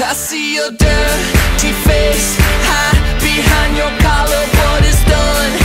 I see your dirty face hide behind your collar. What is done?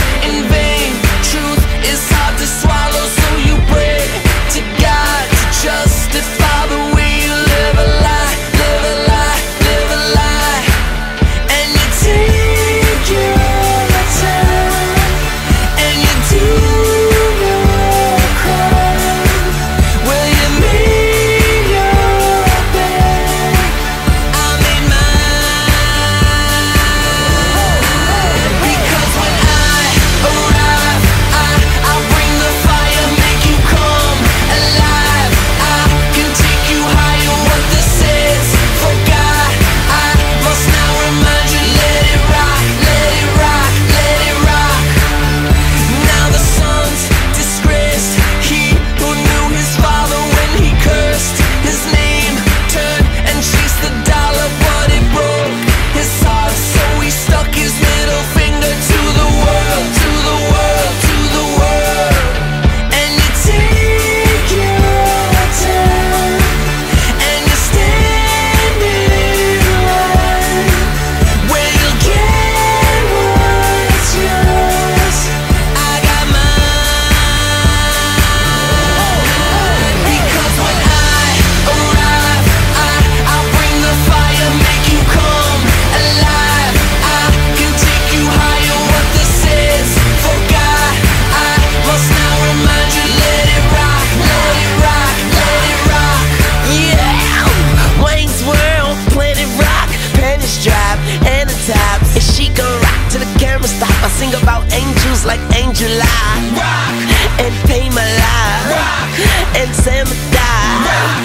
like Angel Eye Rock. and Pay My Life Rock. and Rock.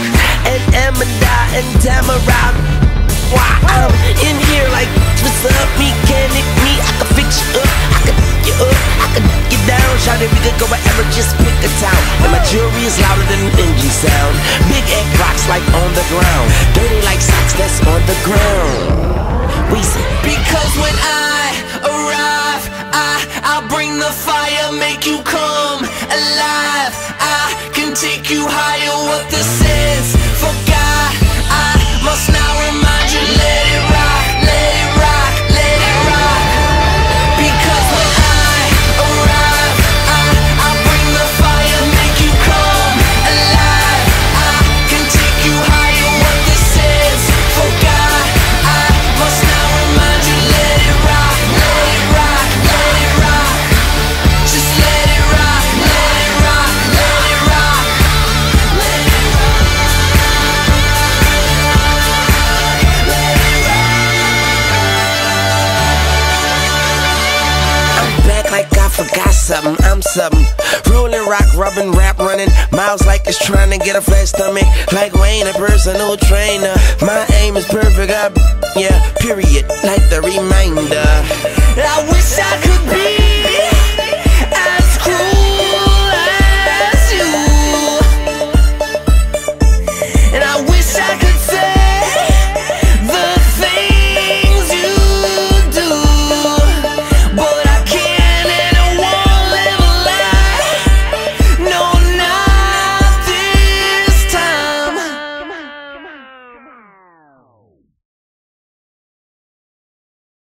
and Amanda and Tamara. Why I'm in here like what's up, mechanic me? I can fix you up, I can you up, I can get down. Shout it, we could go wherever, just pick a town. And my jewelry is louder than an engine sound. Big egg rocks. fire, make you come alive. I can take you high. forgot something, I'm something. Rolling rock, rubbing, rap, running. Miles like it's trying to get a flat stomach. Like Wayne, a personal trainer. My aim is perfect, I, yeah, period. Like the reminder.